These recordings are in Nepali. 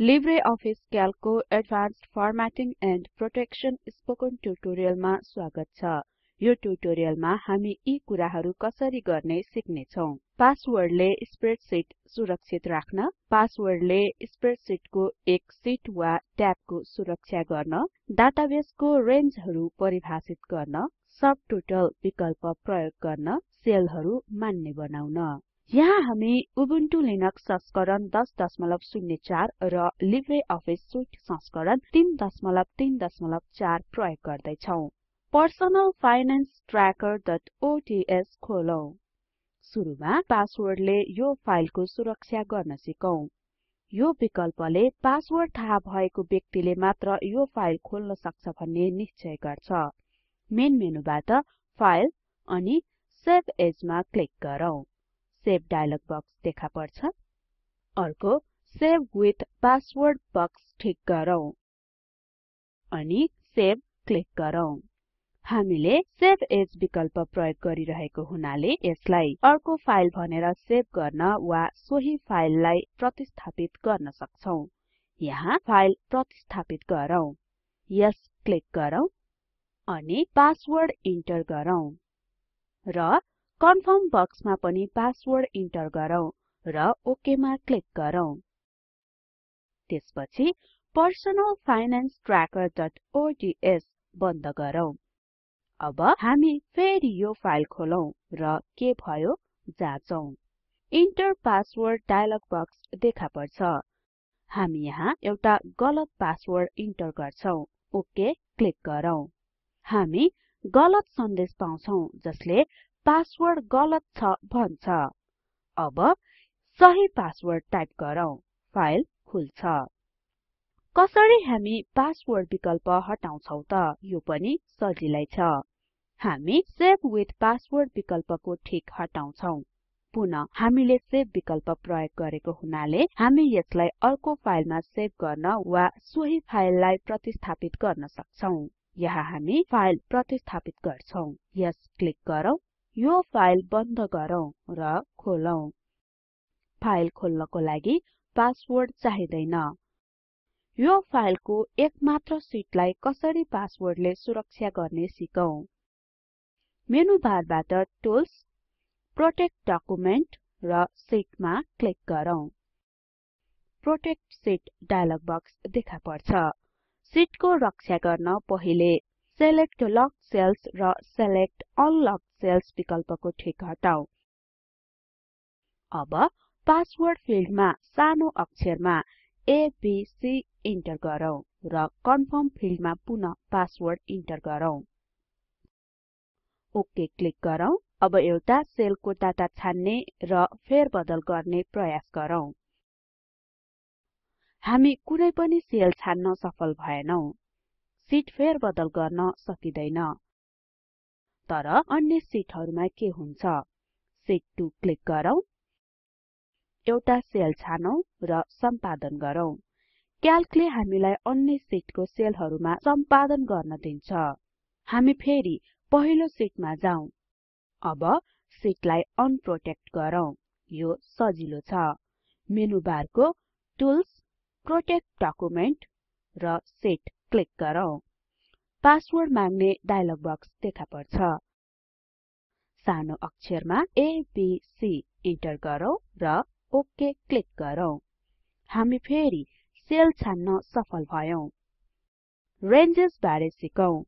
Libre office क्याल्कको advanced formatting and protection spoken ट्युटोरियलमा स्वागत छ। यो ट्युटोरियलमा हामी यी कुराहरू कसरी गर्ने सिक्ने छौं पासवर्डले स्प्रेडशीट सुरक्षित राख्न पासवर्डले स्प्रेडशीटको एक सिट वा ट्याबको सुरक्षा गर्न डाटाबेसको रेन्जहरू परिभाषित गर्न सबटोटल विकल्प प्रयोग गर्न सेलहरू मान्य बनाउन। यहाँ हामी उबुन्टु लिनक्स संस्करण 1004 र लिब्रे अफिस सुट संस्करण 334 प्रयोग गर्दै छौं पर्सनल फाइनान्स trackerओडीएस खोलौं। सुरुमा पासवर्डले यो फाइलको सुरक्षा गर्न सिकौं। यो विकल्पले पासवर्ड थाहा भएको व्यक्तिले मात्र यो फाइल खोल्न सक्छ भन्ने निश्चय गर्छ। मेन मेनुबाट फाइल अनि सेभ एजमा क्लिक गरौँ। सेभ डायलग बक्स देखा पर्छ। अर्को सेभ विथ पासवर्ड बक्स ठिक गरौँ। अनि सेभ क्लिक गरौँ। हामीले सेभ एज विकल्प प्रयोग गरिरहेको हुनाले यसलाई अर्को फाइल भनेर सेभ गर्न वा सोही फाइललाई प्रतिस्थापित गर्न सक्छौं। यहाँ फाइल प्रतिस्थापित गरौँ। यस क्लिक गरौँ। अनि पासवर्ड इन्टर गरौँ। र कन्फर्म बक्समा पनि पासवर्ड इन्टर गरौँ र ओके मा क्लिक गरौँ। त्यसपछि पर्सनल फाइनान्स trackerओडीएस बन्द गरौँ। अब हामी फेरि यो फाइल खोलौं र के भयो जाँचौं। इन्टर पासवर्ड डायलग बक्स देखा पर्छ। हामी यहाँ एउटा गलत पासवर्ड इन्टर गर्छौं। ओके क्लिक गरौँ। हामी गलत सन्देश पाउँछौं जसले पासवर्ड गलत छ भन्छ। अब सही पासवर्ड टाइप गरौँ। फाइल खुल्छ। कसरी हामी पासवर्ड विकल्प हटाउँछौ त? यो पनि सजिलै छ। हामी सेभ विथ पासवर्ड विकल्पको ठिक हटाउँछौ। पुनः हामीले सेभ विकल्प प्रयोग गरेको हुनाले हामी यसलाई अर्को फाइलमा सेभ गर्न वा सोही फाइललाई प्रतिस्थापित गर्न सक्छौ। यहाँ हामी फाइल प्रतिस्थापित गर्छौ। यस क्लिक गरौँ। यो फाइल बन्द गरौँ र खोलौं। फाइल खोल्नको लागि पासवर्ड चाहिदैन। यो फाइलको एक मात्र सिटलाई कसरी पासवर्डले सुरक्षा गर्ने सिकौं। मेनु बारबाट टुल्स प्रोटेक्ट डकुमेन्ट र सिटमा क्लिक गरौँ। प्रोटेक्ट सिट डायलग बक्स देखा पर्छ। सिटको रक्षा गर्न पहिले सेलेक्ट लक सेल्स र सेलेक्ट अनलक सेल्स विकल्पको ठिक हटाऊ। अब पासवर्ड फिल्डमा सानो अक्षरमा एबीसी इन्टर गरौँ र कन्फर्म फिल्डमा पुनः पासवर्ड इन्टर गरौँ। ओके क्लिक गरौँ। अब एउटा सेलको डाटा छान्ने र फेरबदल गर्ने प्रयास गरौँ। हामी कुनै पनि सेल छान्न सफल भएनौं। सिट फेरबदल गर्न सकिदैन। तर अन्य सिटहरुमा के हुन्छ? सिट 2 क्लिक गरौँ। एउटा सेल छानौं र सम्पादन गरौँ। क्याल्कले हामीलाई अन्य सिटको सेलहरुमा सम्पादन गर्न दिन्छ। हामी फेरि पहिलो सिटमा जाउँ। अब सिटलाई अनप्रोटेक्ट गरौँ। यो सजिलो छ। मेनु बारको टुल्स प्रोटेक्ट डकुमेन्ट र सिट क्लिक गरौँ। पासवर्ड माग्ने डायलग बक्स देखा पर्छ। सानो अक्षरमा एबीसी इन्टर गरौँ र ओके क्लिक गरौँ। हामी फेरि सेल छान्न सफल भयौं। रेन्जेस बारे सिकौं।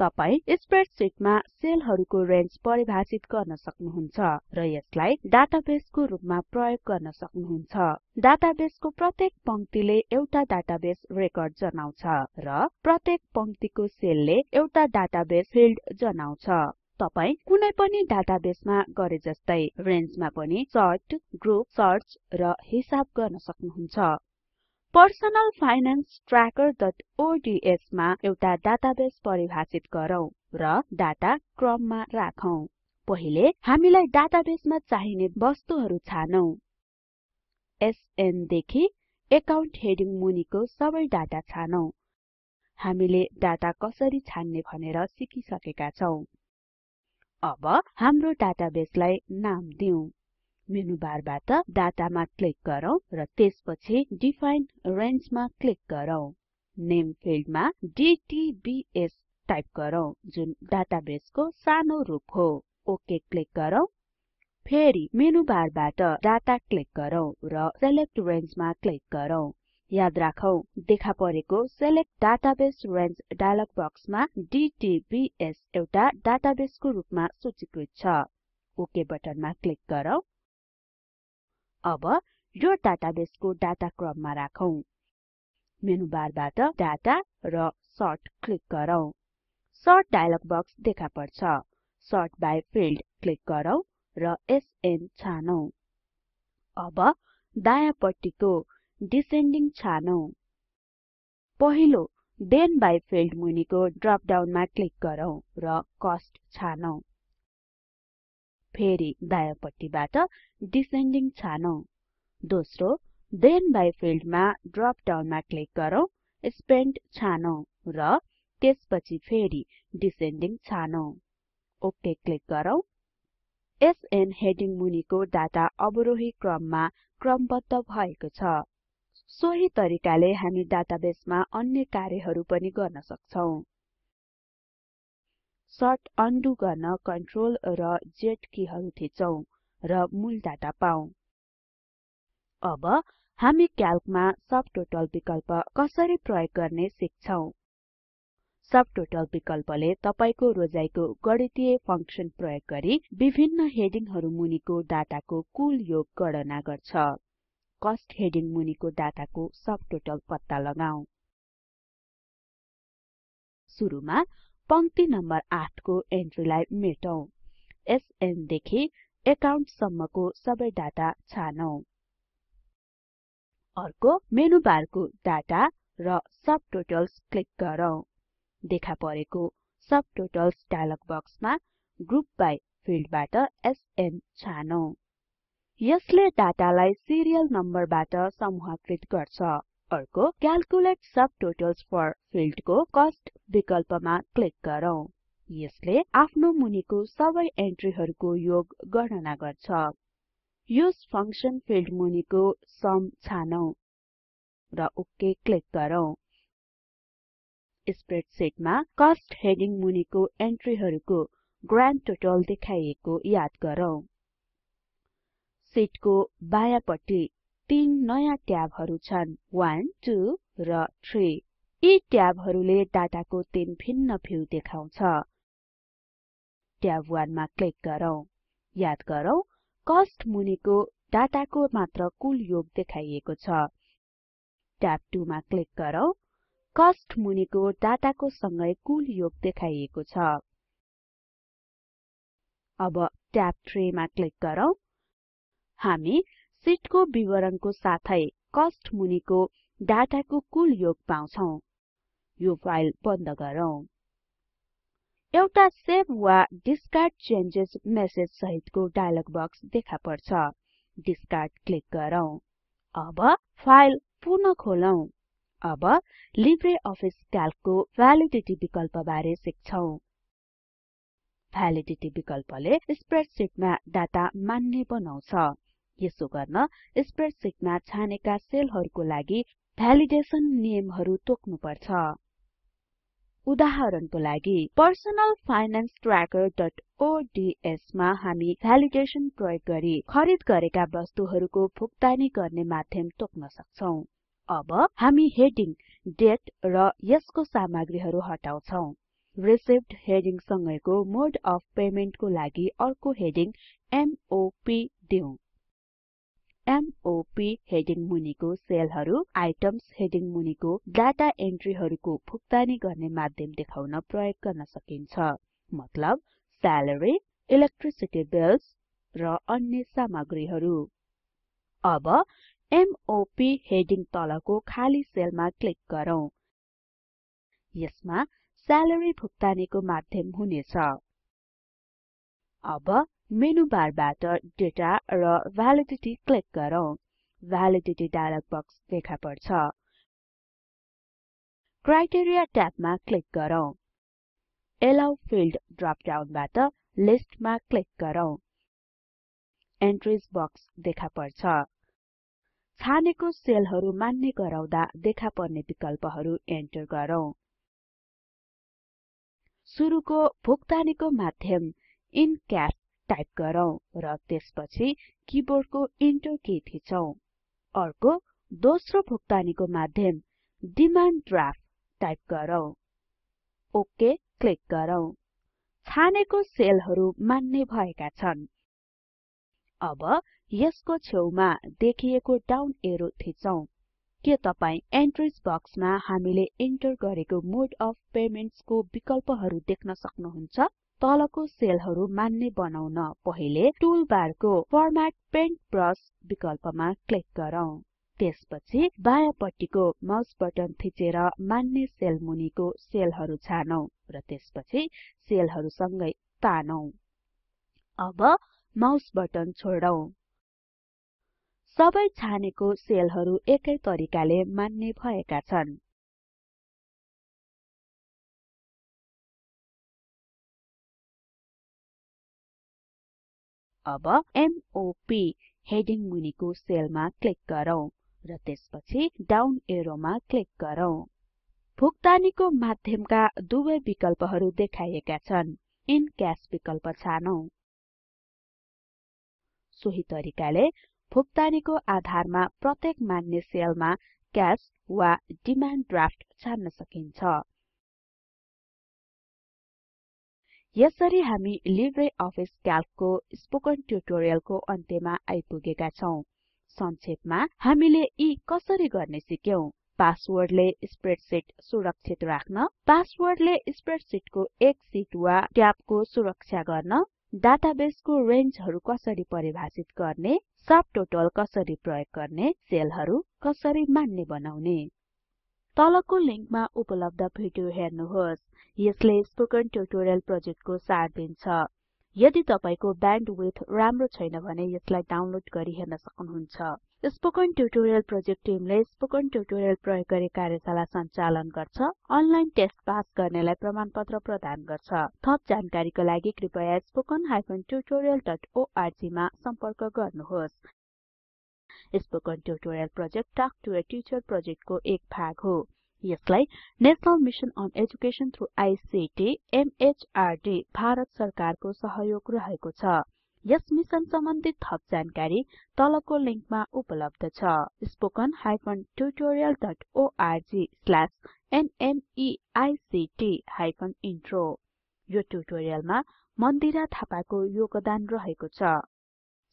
तपाई स्प्रेडशीटमा सेलहरुको रेन्ज परिभाषित गर्न सक्नुहुन्छ र यसलाई डाटाबेसको रूपमा प्रयोग गर्न सक्नुहुन्छ। डाटाबेसको प्रत्येक पंक्तिले एउटा डाटाबेस रेकर्ड जनाउँछ र प्रत्येक पंक्तिको सेलले एउटा डाटाबेस फिल्ड जनाउँछ। तपाई कुनै पनि डाटाबेसमा गरे जस्तै रेन्जमा पनि सर्ट ग्रुप सर्च र हिसाब गर्न सक्नुहुन्छ। पर्सनल फाइनान्स trackerओडीएस मा एउटा डाटाबेस परिभाषित गरौँ र डाटा क्रममा राखौं। पहिले हामीलाई डाटाबेसमा चाहिने वस्तुहरु छानौं। एसएन देखि एकाउन्ट हेडिङ मुनिको सबै डाटा छानौं। हामीले डाटा कसरी छान्ने भनेर सिकिसकेका छौं। अब हाम्रो डाटाबेसलाई नाम दिउँ मेनु बारबाट डाटामा क्लिक गरौँ र त्यसपछि डिफाइन रेन्जमा क्लिक गरौँ। नेम फिल्डमा डीटीबीएस टाइप गरौँ जुन डाटाबेसको सानो रूप हो। ओके क्लिक गरौँ। फेरि मेनु बारबाट डाटा क्लिक गरौँ र सिलेक्ट रेन्जमा क्लिक गरौँ। याद राखौं देखा परेको सिलेक्ट डाटाबेस रेंज डायलग बक्समा डीटीबीएस एउटा डाटाबेसको रूपमा सूचीकृत छ। ओके बटनमा क्लिक गरौँ। अब यो डाटाबेसको डाटा क्रममा राखौं। मेनु बारबाट डाटा र सर्ट क्लिक गरौँ। सर्ट डायलग बक्स देखा पर्छ। सर्ट बाइ फिल्ड क्लिक गरौँ र एसएन छानौं। अब दायाँपट्टिको डिसेन्डिङ छानौं। पहिलो देन बाइ फिल्ड मुनिको ड्रप डाउनमा क्लिक गरौँ र कस्ट छानौं। फेरि दायाँपट्टिबाट डिसेन्डिङ छानौं। दोस्रो देन बाइ फिल्डमा ड्रप डाउनमा क्लिक गरौँ स्पेन्ड छानौं र त्यसपछि फेरि डिसेन्डिङ छानौं। ओके क्लिक गरौँ। एसएन हेडिङ मुनिको डाटा अवरोही क्रममा क्रमबद्ध भएको छ। सोही तरिकाले हामी डाटाबेसमा अन्य कार्यहरू पनि गर्न सक्छौं। सर्ट अन्डु गर्न कन्ट्रोल र जेड किहरू थिचौं र मूल डाटा पाऊ। अब हामी क्याल्कमा सबटोटल विकल्प कसरी प्रयोग गर्ने सिक्छौं। सबटोटल विकल्पले तपाईको रोजाइको गणितीय फंक्सन प्रयोग गरी विभिन्न हेडिङहरू मुनिको डाटाको कुल योग गणना गर्छ। कस्ट हेडिङ मुनिको डाटाको सबटोटल पत्ता लगाऊ। सुरुमा पंक्ति नम्बर 8 को एन्ट्रीलाई मेटौं। एसएन देखि एकाउन्ट सम्मको सबै डाटा छानौं। अर्को मेनु बारको डाटा र सबटोटल्स क्लिक गरौँ। देखा परेको सबटोटल्स डायलग बक्समा ग्रुप बाइ फिल्डबाट एसएन छानौं। यसले डाटालाई सिरियल नम्बरबाट समूहकृत गर्छ। अर्को क्याल्कुलेट सबटोटल्स फर फिल्डको कस्ट विकल्पमा क्लिक गरौँ। यसले आफ्नो मुनिको सबै एन्ट्रीहरूको योग गणना गर्छ। युज फंक्सन फिल्ड मुनिको सम छानौं र ओके क्लिक गरौँ। स्प्रेडशीटमा कस्ट हेडिङ मुनिको एन्ट्रीहरूको ग्रान्ड टोटल देखाइएको याद गरौँ। सिटको बायाँपट्टि तीन नयाँ ट्याबहरू छन्। 1 2 र 3 यी ट्याबहरूले डाटाको तीन भिन्न भ्यू देखाउँछ। ट्याब 1 मा क्लिक गरौँ। याद गरौँ कस्ट मुनिको डाटाको मात्र कुल योग देखाइएको छ। ट्याब 2 मा क्लिक गरौँ। कस्ट मुनिको डाटाको सँगै कुल योग देखाइएको छ। अब ट्याब 3 मा क्लिक गरौँ। हामी सिटको विवरणको साथै कस्ट मुनिको डाटाको कुल योग पाउँछौं। यो फाइल बन्द गरौँ। एउटा सेभ वा डिस्कार्ड चेन्जेस मेसेज सहितको डायलग बक्स देखा पर्छ। डिस्कार्ड क्लिक गरौँ। अब फाइल पुनः खोलौं। अब लिब्रे अफिस क्याल्कको भ्यालिडिटी विकल्प बारे सिक्छौं। भ्यालिडिटी विकल्पले स्प्रेडशीटमा डाटा मान्य बनाउँछ। यसो गर्न स्प्रेडशीटमा छानेका सेलहरूको लागि भ्यालिडेसन नियमहरू तोक्नु पर्छ उदाहरणको लागि पर्सनल फाइनान्स trackerओडीएस मा हामी भ्यालिडेसन प्रयोग गरी खरिद गरेका वस्तुहरूको भुक्तानी गर्ने माध्यम तोक्न सक्छौं। अब हामी हेडिङ डेट र यसको सामग्रीहरू हटाउँछौं। रिसिभ्ड हेडिङ सँगैको मोड अफ पेमेन्टको लागि अर्को हेडिङ एमओपी दिउँ। एमओपी हेडिङ मुनिको सेलहरू आइटम्स हेडिङ मुनिको डाटा एन्ट्रीहरूको भुक्तानी गर्ने माध्यम देखाउन प्रयोग गर्न सकिन्छ। मतलब salary, इलेक्ट्रिसिटी बिल्स र अन्य सामग्रीहरू। अब एमओपी हेडिङ तलको खाली सेलमा क्लिक गरौँ। यसमा salary भुक्तानीको माध्यम हुनेछ। अब मेनु बारबाट डेटा र भ्यालिडिटी क्लिक गरौँ। भ्यालिडिटी डायलग बक्स देखा पर्छ। क्राइटेरिया ट्याबमा क्लिक गरौँ। एलाउ फिल्ड ड्रप डाउनबाट लिस्टमा क्लिक गरौँ। एन्ट्रिज बक्स देखा पर्छ। छानेको सेलहरु मान्ने गराउँदा देखा पर्ने विकल्पहरु एन्टर गरौँ। सुरुको भुक्तानीको माध्यम इन क्याश टाइप गरौँ र त्यसपछि किबोर्डको इन्टर की थिचौं। अर्को दोस्रो भुक्तानीको माध्यम डिमान्ड ड्राफ्ट टाइप गरौँ। ओके क्लिक गरौँ। छानेको सेलहरु मान्ने भएका छन्। अब यसको छेउमा देखिएको डाउन एरो थिचौं। के तपाई एन्ट्रिज बक्समा हामीले इन्टर गरेको मोड अफ पेमेन्ट्स को विकल्पहरु देख्न सक्नुहुन्छ? तलको सेलहरु मान्ने बनाउन पहिले टुलबारको फर्म्याट पेन्ट ब्रश विकल्पमा क्लिक गरौँ। त्यसपछि बायाँपट्टिको माउस बटन थिचेर मान्ने सेल मुनिको सेलहरु छानौं र त्यसपछि सेलहरु सँगै तानौं। अब माउस बटन छोडौं। सबै छानेको सेलहरु एकै तरिकाले मान्ने भएका छन्। अब MOP हेडिङ मुनिको सेलमा क्लिक गरौँ र त्यसपछि डाउन एरोमा क्लिक गरौँ। भुक्तानीको माध्यमका दुवै विकल्पहरु देखाइएका छन्। इन क्याश विकल्प छानौं। सोही तरिकाले भुक्तानीको आधारमा प्रत्येक मान्ने सेलमा क्याश वा डिमान्ड ड्राफ्ट छान्न सकिन्छ। यसरी हामी लिब्रे अफिस क्याल्कको स्पोकन ट्युटोरियलको अन्त्यमा आइपुगेका छौं। संक्षेपमा हामीले यी कसरी गर्ने सिक्यौं? पासवर्डले स्प्रेडशीट सुरक्षित राख्न पासवर्डले स्प्रेडशीटको एक सिट वा ट्याबको सुरक्षा गर्न डाटाबेसको रेन्जहरु कसरी परिभाषित गर्ने सब टोटल कसरी प्रयोग गर्ने सेलहरु कसरी मान्ने बनाउने? तलको लिंकमा उपलब्ध भिडियो हेर्नुहोस्। यसले स्पोकन ट्युटोरियल प्रोजेक्टको सार दिन्छ यदि तपाईको ब्यान्डविड्थ राम्रो छैन भने यसलाई डाउनलोड गरी हेर्न सक्नुहुन्छ। स्पोकन ट्युटोरियल प्रोजेक्ट टिमले स्पोकन ट्युटोरियल प्रयोग गरी कार्यशाला सञ्चालन गर्छ। अनलाइन टेस्ट पास गर्नेलाई प्रमाणपत्र प्रदान गर्छ। थप जानकारीको लागि कृपया spoken मा सम्पर्क गर्नुहोस्। Spoken tutorial project talk to a teacher प्रोजेक्टको एक भाग हो। यसलाई national mission on education through ICT MHRD Bharat सरकारको सहयोग रहेको छ। यस मिसन सम्बन्धी थप जानकारी तलको लिंकमा उपलब्ध छ। spoken tutorialorg intro. यो ट्युटोरियलमा मन्दिरा थापाको योगदान रहेको छ।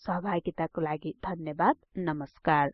सहभागिताको लागि धन्यवाद। नमस्कार।